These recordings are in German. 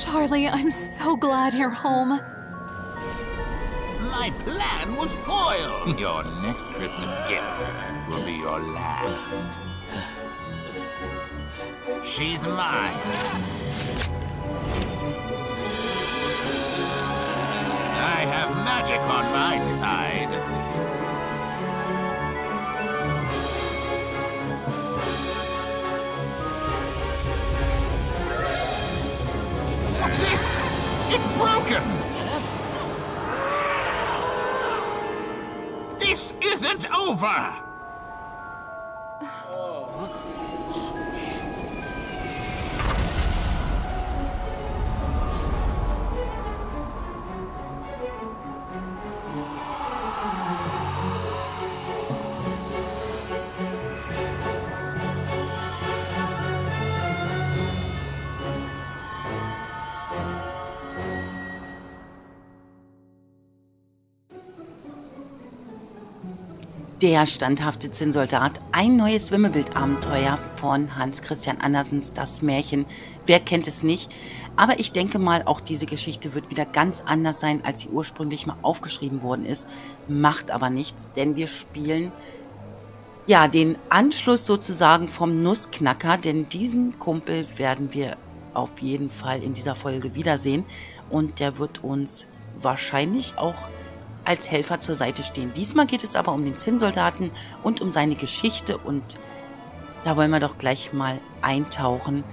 Charlie, I'm so glad you're home. My plan was foiled. Your next Christmas gift will be your last. She's mine. I have magic on my side. It's broken! This isn't over! Der standhafte Zinnsoldat, ein neues Wimmelbild-Abenteuer von Hans Christian Andersens Das Märchen. Wer kennt es nicht? Aber ich denke mal, auch diese Geschichte wird wieder ganz anders sein, als sie ursprünglich mal aufgeschrieben worden ist. Macht aber nichts, denn wir spielen ja den Anschluss sozusagen vom Nussknacker, denn diesen Kumpel werden wir auf jeden Fall in dieser Folge wiedersehen und der wird uns wahrscheinlich auch als Helfer zur Seite stehen. Diesmal geht es aber um den Zinnsoldaten und um seine Geschichte und da wollen wir doch gleich mal eintauchen.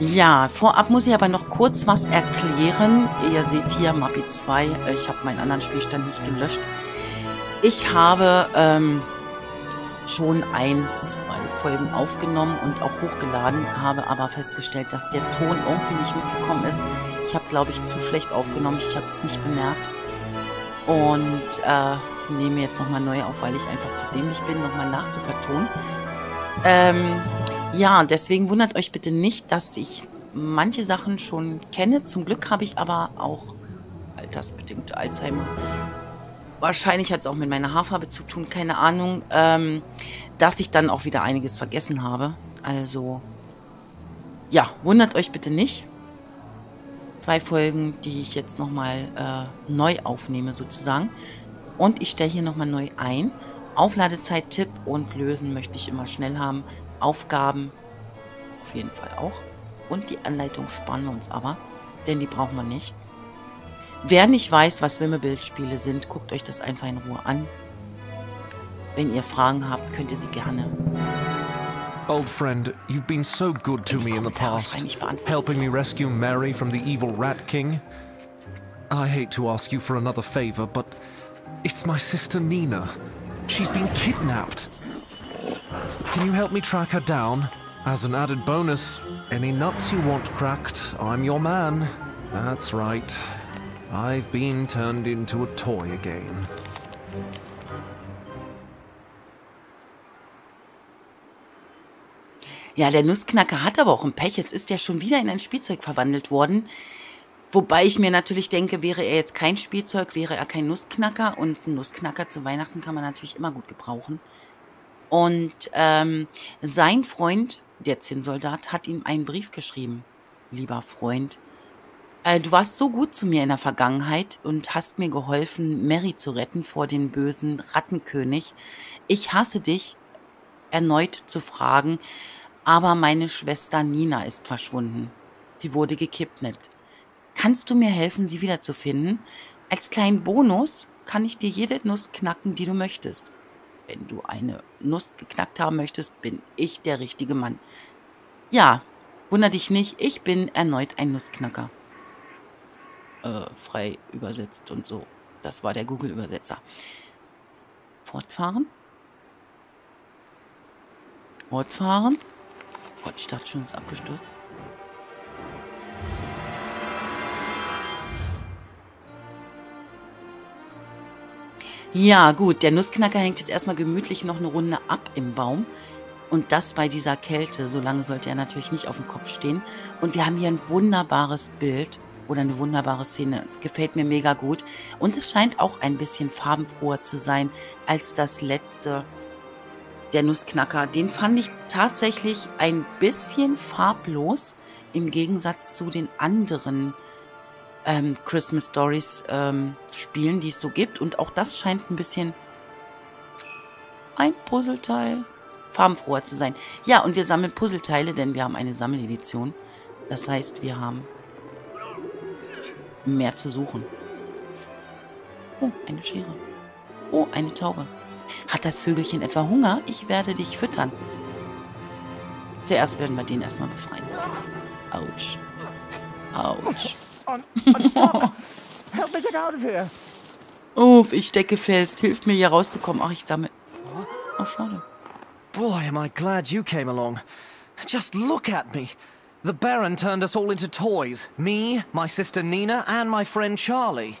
Ja, vorab muss ich aber noch kurz was erklären. Ihr seht hier Mappi 2, ich habe meinen anderen Spielstand nicht gelöscht. Ich habe ähm, schon ein, zwei Folgen aufgenommen und auch hochgeladen, habe aber festgestellt, dass der Ton irgendwie nicht mitgekommen ist. Ich habe, glaube ich, zu schlecht aufgenommen. Ich habe es nicht bemerkt und äh, nehme jetzt nochmal neu auf, weil ich einfach zu dämlich bin, nochmal nachzuvertonen. Ähm, ja, deswegen wundert euch bitte nicht, dass ich manche Sachen schon kenne. Zum Glück habe ich aber auch altersbedingte Alzheimer. Wahrscheinlich hat es auch mit meiner Haarfarbe zu tun, keine Ahnung, ähm, dass ich dann auch wieder einiges vergessen habe. Also, ja, wundert euch bitte nicht zwei Folgen, die ich jetzt nochmal äh, neu aufnehme sozusagen. Und ich stelle hier nochmal neu ein. Aufladezeit, Tipp und Lösen möchte ich immer schnell haben. Aufgaben auf jeden Fall auch. Und die Anleitung sparen wir uns aber, denn die brauchen wir nicht. Wer nicht weiß, was Wimmelbildspiele sind, guckt euch das einfach in Ruhe an. Wenn ihr Fragen habt, könnt ihr sie gerne Old friend, you've been so good to me in the past, helping me rescue Mary from the evil Rat King. I hate to ask you for another favor, but it's my sister Nina. She's been kidnapped. Can you help me track her down? As an added bonus, any nuts you want cracked, I'm your man. That's right. I've been turned into a toy again. Ja, der Nussknacker hat aber auch ein Pech. Es ist ja schon wieder in ein Spielzeug verwandelt worden. Wobei ich mir natürlich denke, wäre er jetzt kein Spielzeug, wäre er kein Nussknacker. Und einen Nussknacker zu Weihnachten kann man natürlich immer gut gebrauchen. Und ähm, sein Freund, der Zinnsoldat, hat ihm einen Brief geschrieben. Lieber Freund, äh, du warst so gut zu mir in der Vergangenheit und hast mir geholfen, Mary zu retten vor dem bösen Rattenkönig. Ich hasse dich, erneut zu fragen, aber meine Schwester Nina ist verschwunden. Sie wurde gekidnappt. Kannst du mir helfen, sie wiederzufinden? Als kleinen Bonus kann ich dir jede Nuss knacken, die du möchtest. Wenn du eine Nuss geknackt haben möchtest, bin ich der richtige Mann. Ja, wunder dich nicht, ich bin erneut ein Nussknacker. Äh, frei übersetzt und so. Das war der Google-Übersetzer. Fortfahren. Fortfahren. Gott, ich dachte schon, es ist abgestürzt. Ja, gut, der Nussknacker hängt jetzt erstmal gemütlich noch eine Runde ab im Baum. Und das bei dieser Kälte. So lange sollte er natürlich nicht auf dem Kopf stehen. Und wir haben hier ein wunderbares Bild oder eine wunderbare Szene. Gefällt mir mega gut. Und es scheint auch ein bisschen farbenfroher zu sein als das letzte der Nussknacker, den fand ich tatsächlich ein bisschen farblos. im Gegensatz zu den anderen ähm, Christmas Stories ähm, Spielen, die es so gibt. Und auch das scheint ein bisschen ein Puzzleteil farbenfroher zu sein. Ja, und wir sammeln Puzzleteile, denn wir haben eine Sammeledition. Das heißt, wir haben mehr zu suchen. Oh, eine Schere. Oh, eine Taube. Hat das Vögelchen etwa Hunger? Ich werde dich füttern. Zuerst werden wir den erstmal befreien. Autsch. Autsch. Uff, ich stecke fest. Hilft mir hier rauszukommen. Ach, ich sammle. Oh, schade. Boy, am I glad you came along. Just look at me. The Baron turned us all into toys. Me, my sister Nina and my friend Charlie.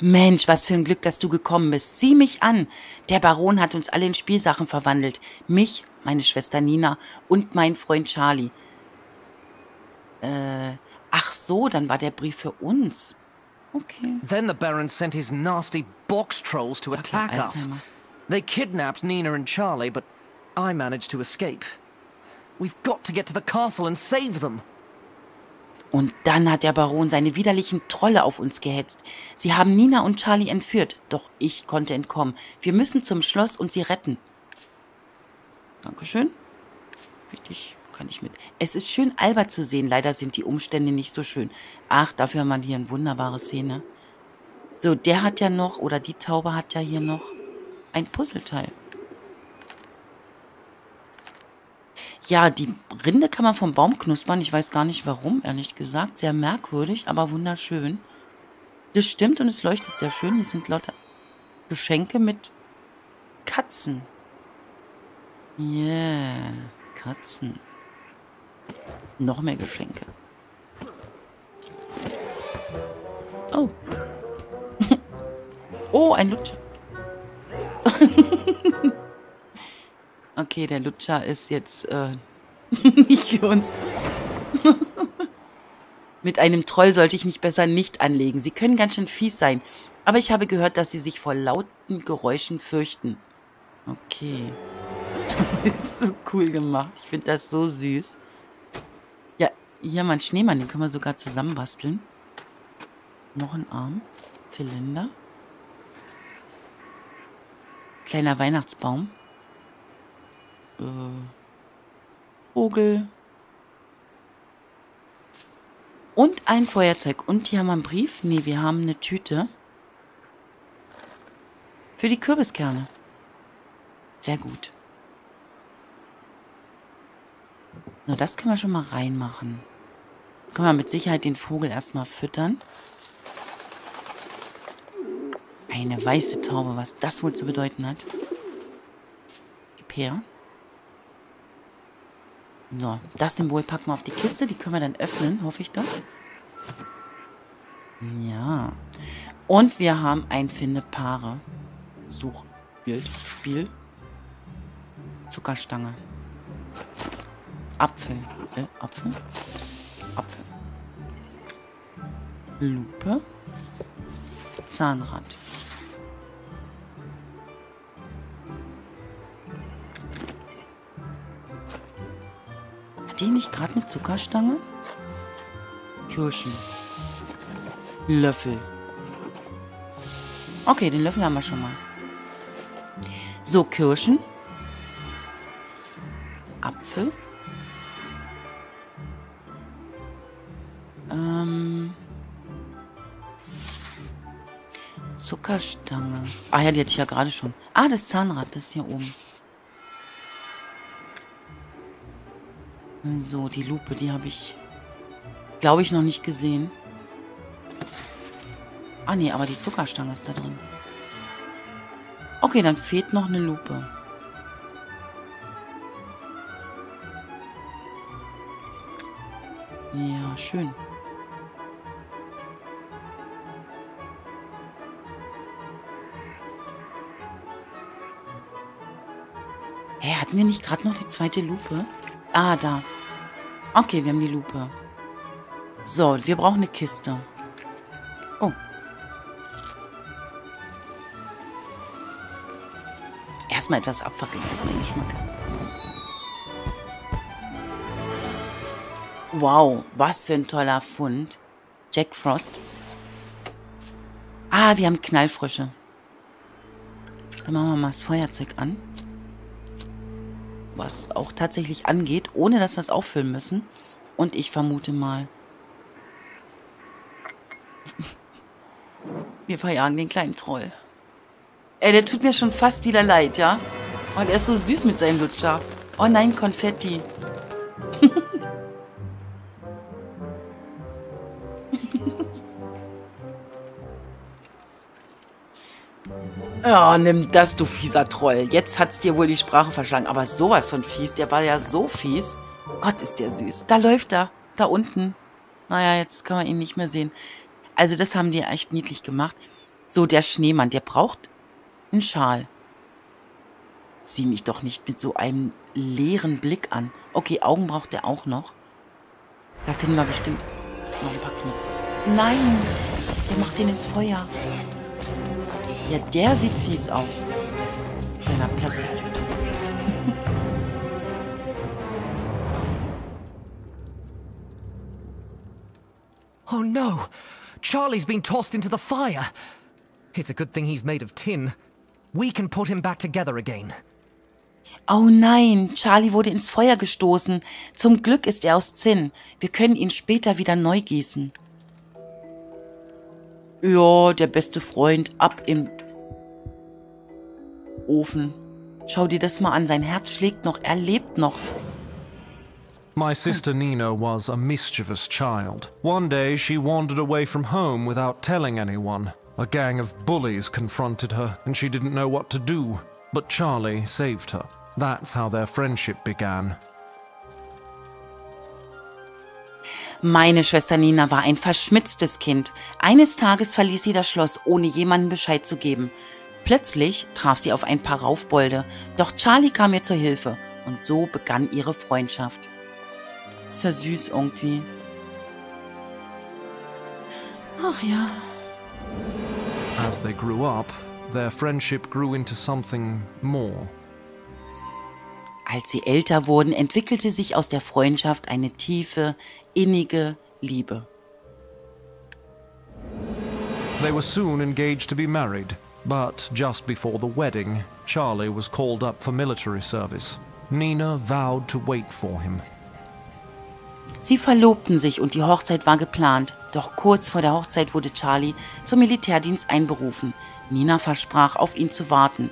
Mensch, was für ein Glück, dass du gekommen bist. Sieh mich an. Der Baron hat uns alle in Spielsachen verwandelt. Mich, meine Schwester Nina und mein Freund Charlie. Äh, ach so, dann war der Brief für uns. Okay. Then the Baron sent his nasty box trolls to attack us. They kidnapped Nina and Charlie, but I managed to escape. We've got to get to the castle and save them. Und dann hat der Baron seine widerlichen Trolle auf uns gehetzt. Sie haben Nina und Charlie entführt, doch ich konnte entkommen. Wir müssen zum Schloss und sie retten. Dankeschön. Richtig, kann ich mit. Es ist schön, Albert zu sehen. Leider sind die Umstände nicht so schön. Ach, dafür haben wir hier eine wunderbare Szene. So, der hat ja noch, oder die Taube hat ja hier noch ein Puzzleteil. Ja, die Rinde kann man vom Baum knuspern. Ich weiß gar nicht warum, ehrlich gesagt. Sehr merkwürdig, aber wunderschön. Das stimmt und es leuchtet sehr schön. Hier sind lauter Geschenke mit Katzen. Yeah, Katzen. Noch mehr Geschenke. Oh. oh, ein Lutscher. Okay, der Lutscher ist jetzt äh, nicht für uns. Mit einem Troll sollte ich mich besser nicht anlegen. Sie können ganz schön fies sein. Aber ich habe gehört, dass sie sich vor lauten Geräuschen fürchten. Okay. Ist so cool gemacht. Ich finde das so süß. Ja, hier mal ein Schneemann. Den können wir sogar zusammenbasteln. Noch ein Arm. Zylinder. Kleiner Weihnachtsbaum äh, Vogel. Und ein Feuerzeug. Und hier haben wir einen Brief. Nee, wir haben eine Tüte. Für die Kürbiskerne. Sehr gut. Na, das können wir schon mal reinmachen. Können wir mit Sicherheit den Vogel erstmal füttern. Eine weiße Taube, was das wohl zu bedeuten hat. Gib her. So, das Symbol packen wir auf die Kiste. Die können wir dann öffnen, hoffe ich doch. Ja. Und wir haben ein Finde Paare. Suchbild, Spiel. Zuckerstange. Apfel. Äh, Apfel. Apfel. Lupe. Zahnrad. die nicht gerade eine Zuckerstange? Kirschen. Löffel. Okay, den Löffel haben wir schon mal. So, Kirschen. Apfel. Zuckerstange. Ah ja, die hatte ich ja gerade schon. Ah, das Zahnrad, das hier oben. So, die Lupe, die habe ich, glaube ich, noch nicht gesehen. Ah, nee, aber die Zuckerstange ist da drin. Okay, dann fehlt noch eine Lupe. Ja, schön. Hatten wir nicht gerade noch die zweite Lupe? Ah, da. Okay, wir haben die Lupe. So, wir brauchen eine Kiste. Oh. Erstmal etwas abfackeln als mein Geschmack. Wow, was für ein toller Fund. Jack Frost. Ah, wir haben Knallfrösche. Dann machen wir mal das Feuerzeug an. Was auch tatsächlich angeht, ohne dass wir es auffüllen müssen. Und ich vermute mal... Wir verjagen den kleinen Troll. Ey, der tut mir schon fast wieder leid, ja? Und er ist so süß mit seinem Lutscher. Oh nein, Konfetti. Ja, nimm das, du fieser Troll. Jetzt hat's dir wohl die Sprache verschlagen. Aber sowas von fies. Der war ja so fies. Gott, ist der süß. Da läuft er. Da unten. Naja, jetzt kann man ihn nicht mehr sehen. Also das haben die echt niedlich gemacht. So, der Schneemann, der braucht einen Schal. Sieh mich doch nicht mit so einem leeren Blick an. Okay, Augen braucht er auch noch. Da finden wir bestimmt noch ein paar Knöpfe. Nein, der macht den ins Feuer. Ja, der sieht fies aus. Seiner Plastiktüte. oh no! Charlie's been tossed into the fire! It's a good thing he's made of tin. We can put him back together again. Oh nein, Charlie wurde ins Feuer gestoßen. Zum Glück ist er aus Zinn. Wir können ihn später wieder neu gießen. Ja, der beste Freund, ab im Ofen. Schau dir das mal an, sein Herz schlägt noch, er lebt noch. My sister Nina was a mischievous child. One day she wandered away from home without telling anyone. A gang of bullies confronted her and she didn't know what to do. But Charlie saved her. That's how their friendship began. Meine Schwester Nina war ein verschmitztes Kind. Eines Tages verließ sie das Schloss, ohne jemandem Bescheid zu geben. Plötzlich traf sie auf ein paar Raufbolde, doch Charlie kam ihr zur Hilfe und so begann ihre Freundschaft. Ist ja süß irgendwie. Ach ja. As they grew up, their friendship grew into something more. Als sie älter wurden, entwickelte sich aus der Freundschaft eine tiefe, innige Liebe. They were soon engaged to be married. But just before the wedding, Charlie was called up for military service. Nina vowed to wait for him. Sie verlobten sich und die Hochzeit war geplant. Doch kurz vor der Hochzeit wurde Charlie zum Militärdienst einberufen. Nina versprach, auf ihn zu warten.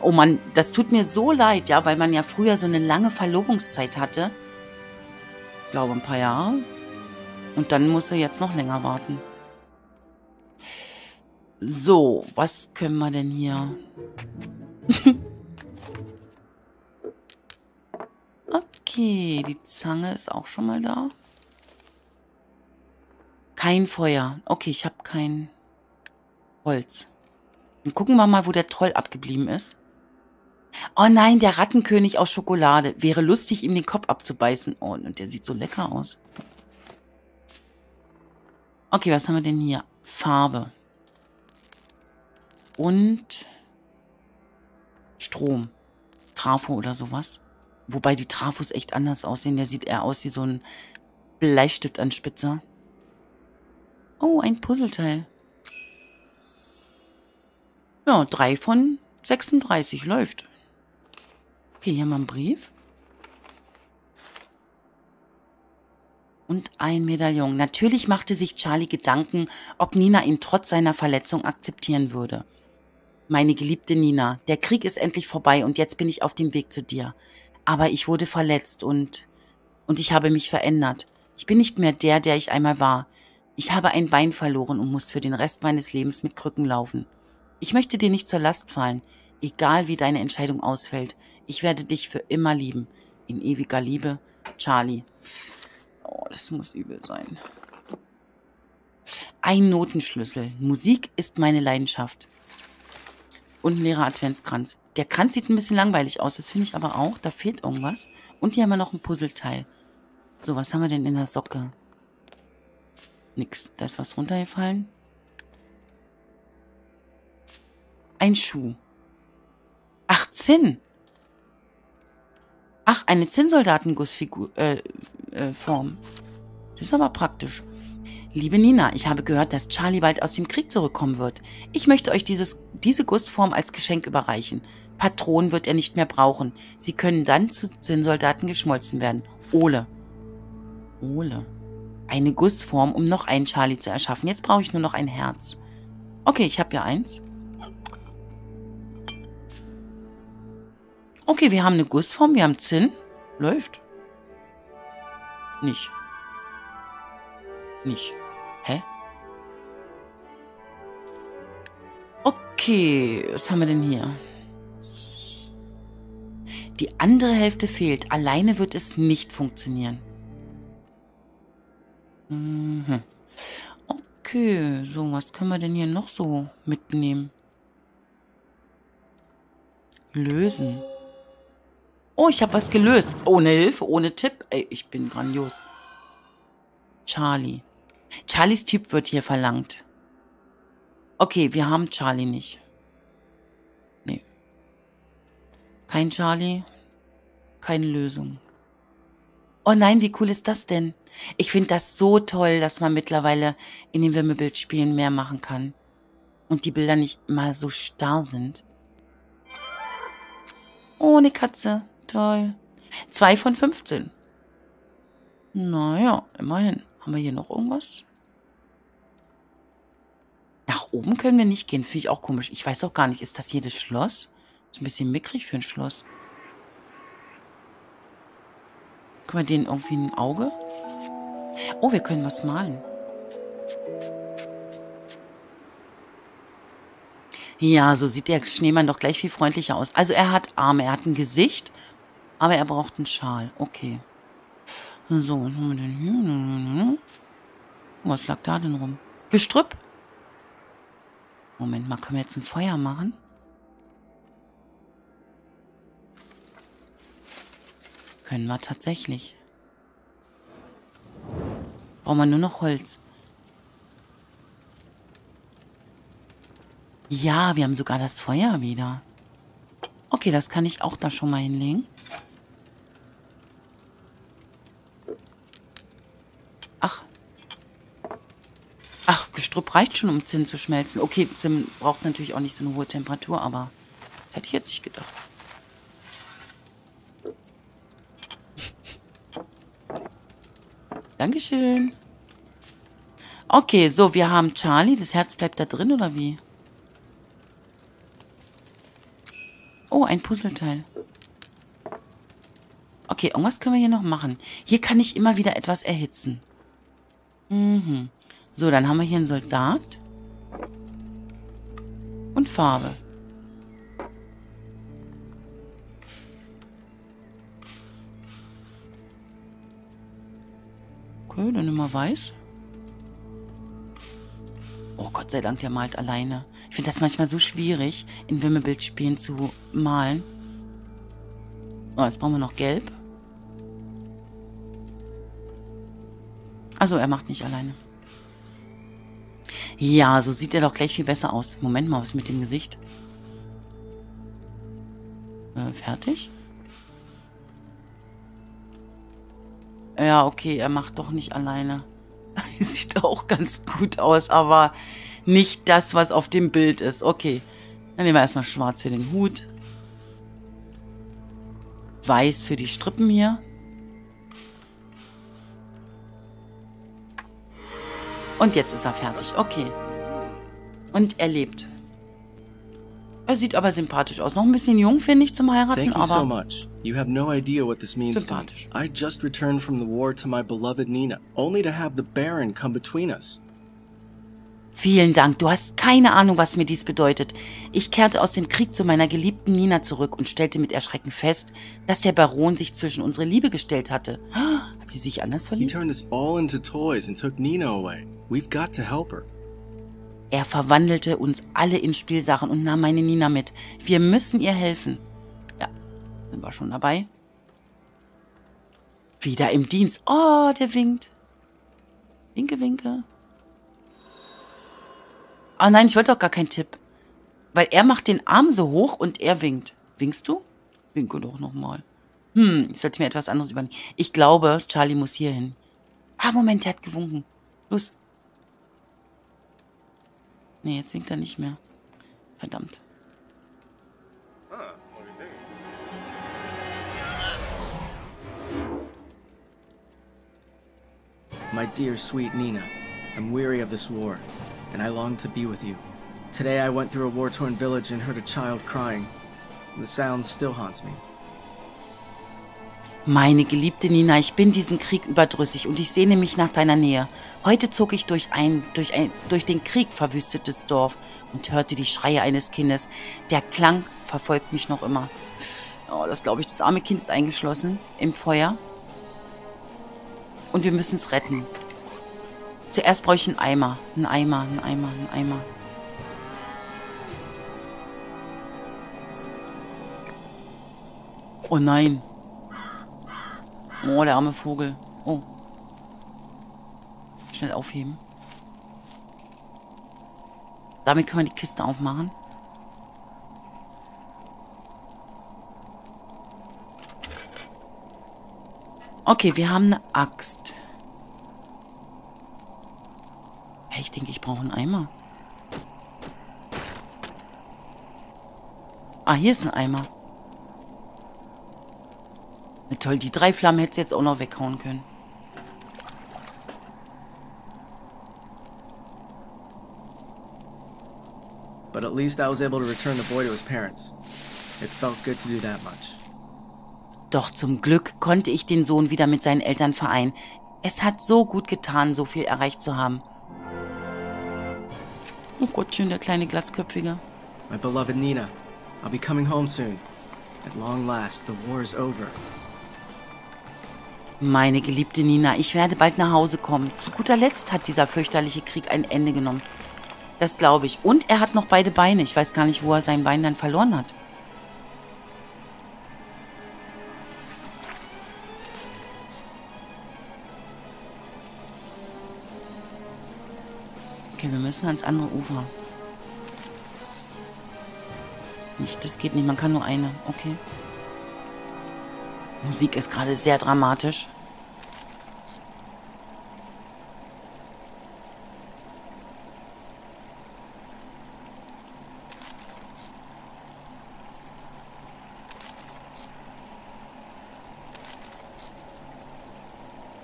Oh Mann, das tut mir so leid, ja, weil man ja früher so eine lange Verlobungszeit hatte. Ich glaube ein paar Jahre. Und dann muss er jetzt noch länger warten. So, was können wir denn hier? okay, die Zange ist auch schon mal da. Kein Feuer. Okay, ich habe kein Holz. Dann gucken wir mal, wo der Troll abgeblieben ist. Oh nein, der Rattenkönig aus Schokolade. Wäre lustig, ihm den Kopf abzubeißen. Oh, und der sieht so lecker aus. Okay, was haben wir denn hier? Farbe und Strom. Trafo oder sowas. Wobei die Trafos echt anders aussehen. Der sieht eher aus wie so ein Bleistiftanspitzer. Oh, ein Puzzleteil. Ja, drei von 36 läuft. Okay, hier haben wir einen Brief. Und ein Medaillon. Natürlich machte sich Charlie Gedanken, ob Nina ihn trotz seiner Verletzung akzeptieren würde. Meine geliebte Nina, der Krieg ist endlich vorbei und jetzt bin ich auf dem Weg zu dir. Aber ich wurde verletzt und, und ich habe mich verändert. Ich bin nicht mehr der, der ich einmal war. Ich habe ein Bein verloren und muss für den Rest meines Lebens mit Krücken laufen. Ich möchte dir nicht zur Last fallen, egal wie deine Entscheidung ausfällt. Ich werde dich für immer lieben. In ewiger Liebe, Charlie. Oh, das muss übel sein. Ein Notenschlüssel. Musik ist meine Leidenschaft und ein leerer Adventskranz. Der Kranz sieht ein bisschen langweilig aus, das finde ich aber auch. Da fehlt irgendwas. Und hier haben wir noch ein Puzzleteil. So, was haben wir denn in der Socke? Nix. Da ist was runtergefallen. Ein Schuh. Ach, Zinn. Ach, eine Zinnsoldatengussfigur. Äh. Äh, das ist aber praktisch. Liebe Nina, ich habe gehört, dass Charlie bald aus dem Krieg zurückkommen wird. Ich möchte euch dieses, diese Gussform als Geschenk überreichen. Patronen wird er nicht mehr brauchen. Sie können dann zu Zinnsoldaten geschmolzen werden. Ole. Ole. Eine Gussform, um noch einen Charlie zu erschaffen. Jetzt brauche ich nur noch ein Herz. Okay, ich habe ja eins. Okay, wir haben eine Gussform, wir haben Zinn. Läuft. Nicht. Nicht. Hä? Okay, was haben wir denn hier? Die andere Hälfte fehlt. Alleine wird es nicht funktionieren. Mhm. Okay, so, was können wir denn hier noch so mitnehmen? Lösen. Oh, ich habe was gelöst. Ohne Hilfe, ohne Tipp. Ey, ich bin grandios. Charlie. Charlies Typ wird hier verlangt. Okay, wir haben Charlie nicht. Nee. Kein Charlie. Keine Lösung. Oh nein, wie cool ist das denn? Ich finde das so toll, dass man mittlerweile in den Wimmelbildspielen mehr machen kann. Und die Bilder nicht immer so starr sind. Oh, eine Katze. Toll. Zwei von 15. Naja, immerhin. Haben wir hier noch irgendwas? Nach oben können wir nicht gehen. Finde ich auch komisch. Ich weiß auch gar nicht, ist das hier das Schloss? Ist ein bisschen mickrig für ein Schloss. Können wir denen irgendwie ein Auge? Oh, wir können was malen. Ja, so sieht der Schneemann doch gleich viel freundlicher aus. Also er hat Arme, er hat ein Gesicht, aber er braucht einen Schal. Okay. So, was haben wir denn hier? Was lag da denn rum? Gestrüpp? Moment mal, können wir jetzt ein Feuer machen? Können wir tatsächlich. Brauchen wir nur noch Holz. Ja, wir haben sogar das Feuer wieder. Okay, das kann ich auch da schon mal hinlegen. Ach. Ach, Gestrüpp reicht schon, um Zinn zu schmelzen. Okay, Zinn braucht natürlich auch nicht so eine hohe Temperatur, aber das hätte ich jetzt nicht gedacht. Dankeschön. Okay, so, wir haben Charlie. Das Herz bleibt da drin, oder wie? Oh, ein Puzzleteil. Okay, irgendwas können wir hier noch machen. Hier kann ich immer wieder etwas erhitzen. Mhm. So, dann haben wir hier einen Soldat. Und Farbe. Okay, dann immer weiß. Oh Gott sei Dank, der malt alleine. Ich finde das manchmal so schwierig, in Wimmelbildspielen zu malen. Oh, jetzt brauchen wir noch gelb. Also er macht nicht alleine. Ja, so sieht er doch gleich viel besser aus. Moment mal, was mit dem Gesicht? Äh, fertig? Ja, okay, er macht doch nicht alleine. Sieht auch ganz gut aus, aber nicht das, was auf dem Bild ist. Okay, dann nehmen wir erstmal schwarz für den Hut. Weiß für die Strippen hier. Und jetzt ist er fertig. Okay. Und er lebt. Er sieht aber sympathisch aus. Noch ein bisschen jung, finde ich, zum Heiraten, Thank you aber... so much. You have no idea what this means sympathisch. to me. I just returned from the war to my beloved Nina, only to have the Baron come between us. Vielen Dank. Du hast keine Ahnung, was mir dies bedeutet. Ich kehrte aus dem Krieg zu meiner geliebten Nina zurück und stellte mit Erschrecken fest, dass der Baron sich zwischen unsere Liebe gestellt hatte. Hat sie sich anders He verliebt? turned us all into toys and took Nina away. We've got to help her. Er verwandelte uns alle in Spielsachen und nahm meine Nina mit. Wir müssen ihr helfen. Ja, sind wir schon dabei. Wieder im Dienst. Oh, der winkt. Winke, winke. Oh nein, ich wollte doch gar keinen Tipp. Weil er macht den Arm so hoch und er winkt. Winkst du? Winke doch nochmal. Hm, ich sollte mir etwas anderes überlegen. Ich glaube, Charlie muss hier hin. Ah, Moment, er hat gewunken. Los. Nee, jetzt winkt er nicht mehr. Verdammt. My dear, sweet Nina, I'm weary of this war, and I long to be with you. Today I went through a war-torn village and heard a child crying. The sound still haunts me. Meine geliebte Nina, ich bin diesen Krieg überdrüssig und ich sehne mich nach deiner Nähe. Heute zog ich durch ein, durch ein, durch den Krieg verwüstetes Dorf und hörte die Schreie eines Kindes. Der Klang verfolgt mich noch immer. Oh, das glaube ich, das arme Kind ist eingeschlossen im Feuer. Und wir müssen es retten. Zuerst brauche ich einen Eimer. Einen Eimer, einen Eimer, einen Eimer. Oh nein. Oh, der arme Vogel. Oh. Schnell aufheben. Damit können wir die Kiste aufmachen. Okay, wir haben eine Axt. Ich denke, ich brauche einen Eimer. Ah, hier ist ein Eimer. Toll, die drei Flammen hätte jetzt auch noch weghauen können. But at least I was able to return the boy to his parents. It felt good to do that much. Doch zum Glück konnte ich den Sohn wieder mit seinen Eltern vereinen. Es hat so gut getan, so viel erreicht zu haben. Oh Gottchen, der kleine Glatzköpfige. My beloved Nina, I'll be coming home soon. At long last, the war is over. Meine geliebte Nina, ich werde bald nach Hause kommen. Zu guter Letzt hat dieser fürchterliche Krieg ein Ende genommen. Das glaube ich. Und er hat noch beide Beine. Ich weiß gar nicht, wo er sein Bein dann verloren hat. Okay, wir müssen ans andere Ufer. Nicht, das geht nicht. Man kann nur eine. Okay. Musik ist gerade sehr dramatisch.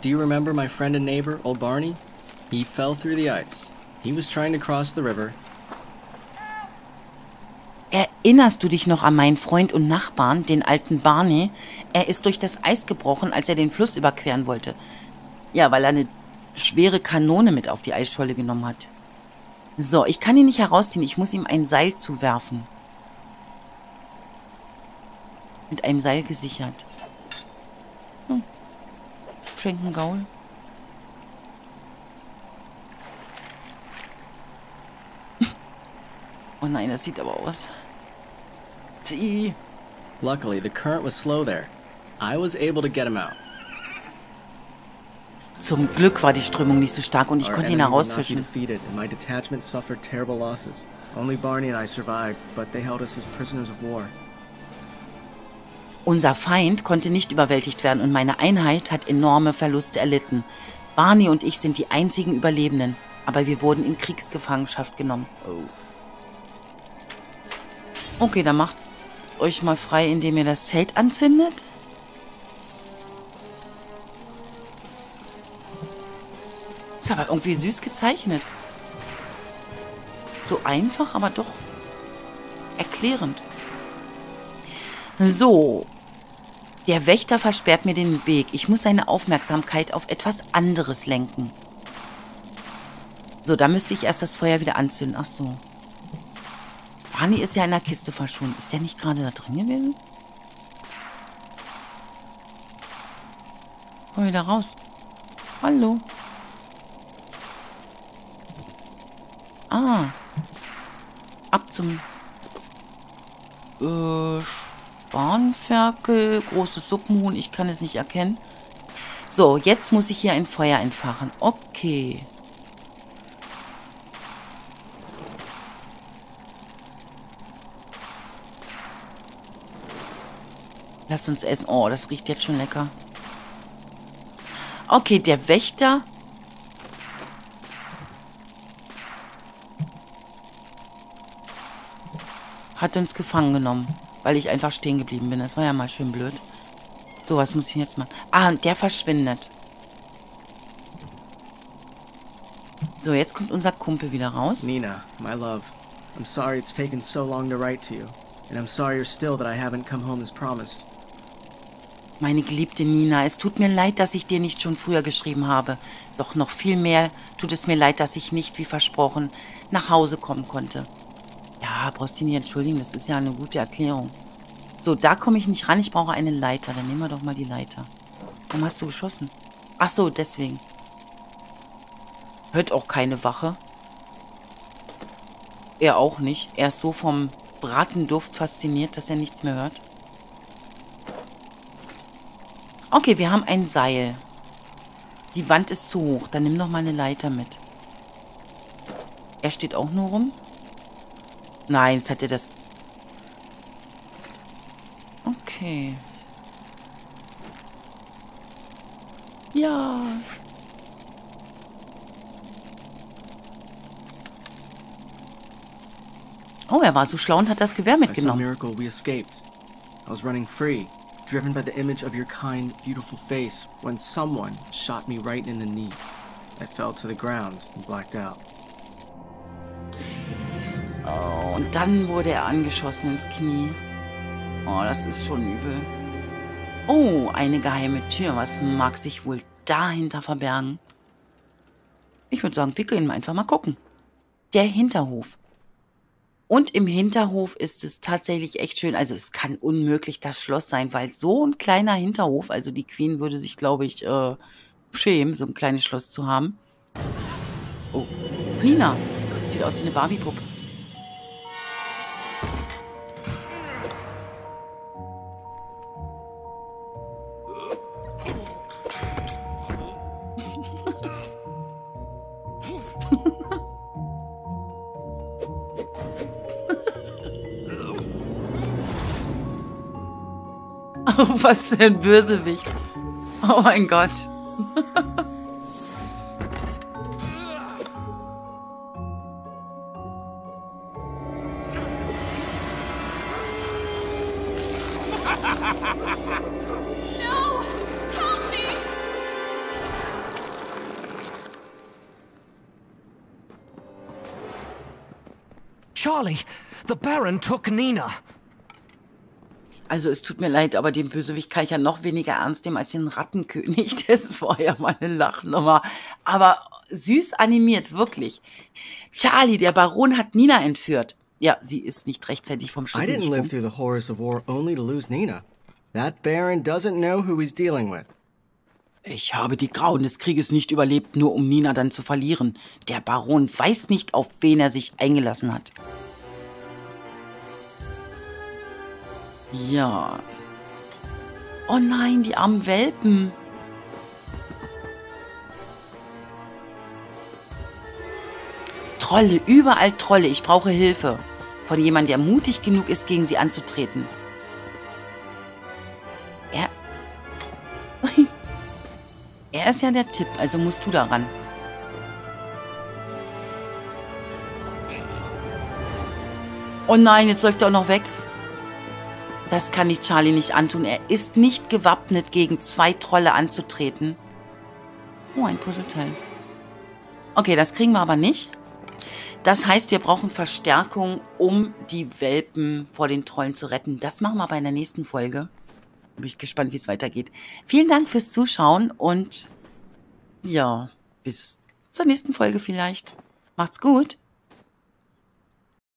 Do you remember my friend and neighbor, old Barney? He fell through the ice. He was trying to cross the river. Erinnerst du dich noch an meinen Freund und Nachbarn, den alten Barney? Er ist durch das Eis gebrochen, als er den Fluss überqueren wollte. Ja, weil er eine schwere Kanone mit auf die Eisscholle genommen hat. So, ich kann ihn nicht herausziehen. Ich muss ihm ein Seil zuwerfen. Mit einem Seil gesichert. Hm. Schenkengaul. Oh nein, das sieht aber aus. Zieh. Luckily, the current was slow there. I was able to get him out. Zum Glück war die Strömung nicht so stark und ich konnte ihn herausfischen. defeated and my detachment suffered terrible losses. Only Barney and I survived, but they held us as prisoners of war. Unser Feind konnte nicht überwältigt werden und meine Einheit hat enorme Verluste erlitten. Barney und ich sind die einzigen Überlebenden, aber wir wurden in Kriegsgefangenschaft genommen. Oh. Okay, dann macht euch mal frei, indem ihr das Zelt anzündet. Ist aber irgendwie süß gezeichnet. So einfach, aber doch erklärend. So. Der Wächter versperrt mir den Weg. Ich muss seine Aufmerksamkeit auf etwas anderes lenken. So, da müsste ich erst das Feuer wieder anzünden. Ach so. Barney ist ja in der Kiste verschwunden. Ist der nicht gerade da drin gewesen? Komm wieder raus. Hallo. Ah. Ab zum äh, Spanferkel, großes Suppenhuhn, ich kann es nicht erkennen. So, jetzt muss ich hier ein Feuer entfachen. Okay. Lass uns essen. Oh, das riecht jetzt schon lecker. Okay, der Wächter. Hat uns gefangen genommen, weil ich einfach stehen geblieben bin. Das war ja mal schön blöd. So, was muss ich jetzt machen? Ah, und der verschwindet. So, jetzt kommt unser Kumpel wieder raus. Nina, my love. I'm sorry it's taken so long to write to you. And I'm sorry still that I haven't come home as promised. Meine geliebte Nina, es tut mir leid, dass ich dir nicht schon früher geschrieben habe. Doch noch viel mehr tut es mir leid, dass ich nicht, wie versprochen, nach Hause kommen konnte. Ja, brauchst du nicht entschuldigen, das ist ja eine gute Erklärung. So, da komme ich nicht ran, ich brauche eine Leiter. Dann nehmen wir doch mal die Leiter. Warum hast du geschossen? Ach so, deswegen. Hört auch keine Wache. Er auch nicht. Er ist so vom Bratenduft fasziniert, dass er nichts mehr hört. Okay, wir haben ein Seil. Die Wand ist zu hoch. Dann nimm doch mal eine Leiter mit. Er steht auch nur rum. Nein, jetzt hat er das... Okay. Ja. Oh, er war so schlau und hat das Gewehr mitgenommen. miracle we escaped. I was running free, driven by the image of your kind, beautiful face, when someone shot me right in the knee. I fell to the ground and blacked out. Oh, und dann wurde er angeschossen ins Knie. Oh, das ist schon übel. Oh, eine geheime Tür. Was mag sich wohl dahinter verbergen? Ich würde sagen, wir können einfach mal gucken. Der Hinterhof. Und im Hinterhof ist es tatsächlich echt schön. Also es kann unmöglich das Schloss sein, weil so ein kleiner Hinterhof, also die Queen würde sich, glaube ich, äh, schämen, so ein kleines Schloss zu haben. Oh, Nina. Sieht aus wie eine Barbie-Puppe. Was für ein Bösewicht. Oh mein Gott. Charlie, the Baron took Nina. Also es tut mir leid, aber den Bösewicht kann ich ja noch weniger ernst nehmen als den Rattenkönig. Das war ja meine Lachnummer. Aber süß animiert, wirklich. Charlie, der Baron hat Nina entführt. Ja, sie ist nicht rechtzeitig vom Schlitten I didn't live through the horrors of war only to lose Nina. That Baron doesn't know who he's dealing with. Ich habe die Grauen des Krieges nicht überlebt, nur um Nina dann zu verlieren. Der Baron weiß nicht, auf wen er sich eingelassen hat. Ja. Oh nein, die armen Welpen. Trolle, überall Trolle. Ich brauche Hilfe. Von jemandem, der mutig genug ist, gegen sie anzutreten. Er... Er ist ja der Tipp, also musst du daran. Oh nein, jetzt läuft er auch noch weg. Das kann ich Charlie nicht antun. Er ist nicht gewappnet, gegen zwei Trolle anzutreten. Oh, ein Puzzleteil. Okay, das kriegen wir aber nicht. Das heißt, wir brauchen Verstärkung, um die Welpen vor den Trollen zu retten. Das machen wir aber in der nächsten Folge. Bin ich gespannt, wie es weitergeht. Vielen Dank fürs Zuschauen und ja, bis zur nächsten Folge vielleicht. Macht's gut.